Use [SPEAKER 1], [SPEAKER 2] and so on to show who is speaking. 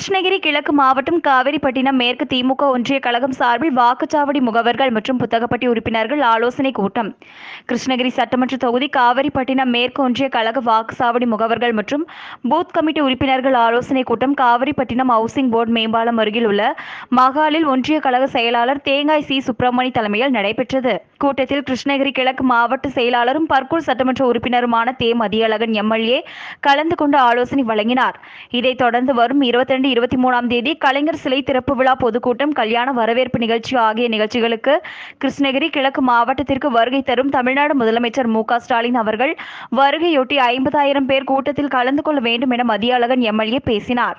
[SPEAKER 1] கிருஷ்ணகிரி கிழக்கு மாவட்டம் காவிரிப்பட்டினம் மேற்கு திமுக ஒன்றிய கழகம் சார்பில் வாக்குச்சாவடி முகவர்கள் மற்றும் புத்தகப்பட்டி உறுப்பினர்கள் ஆலோசனை கூட்டம். கிருஷ்ணகிரி சட்டமன்ற தொகுதி காவிரிப்பட்டினம் மேற்கு ஒன்றிய கழக வாக்குச்சாவடி முகவர்கள் மற்றும் பூத் கமிட்டி உறுப்பினர்கள் ஆலோசனை கூட்டம் காவிரிப்பட்டினம் ஹவுசிங் போர்டு மேம்பாலம் அருகில் உள்ள மகாலில் ஒன்றிய கழக செயலாளர் தேங்காய் சி. சுப்பிரமணி தலைமையில் நடைபெற்றது. கூட்டத்தில் கிருஷ்ணகிரி கிழக்கு மாவட்ட செயலாளரும் பர்கூர் சட்டமன்ற உறுப்பினருமான தே. மதியழகன் எம்எல்ஏ கலந்து கொண்டு ஆலோசனை வழங்கினார். இதைத் தொடர்ந்து வரும் இருபத்தி இருபத்தி மூணாம் தேதி கலைஞர் சிலை திறப்பு விழா பொதுக்கூட்டம் கல்யாண வரவேற்பு நிகழ்ச்சி ஆகிய நிகழ்ச்சிகளுக்கு கிருஷ்ணகிரி கிழக்கு மாவட்டத்திற்கு வருகை தரும் தமிழ்நாடு முதலமைச்சர் மு ஸ்டாலின் அவர்கள் வருகையொட்டி ஐம்பதாயிரம் பேர் கூட்டத்தில் கலந்து கொள்ள வேண்டும் என மதியழகன் எம்எல்ஏ பேசினார்.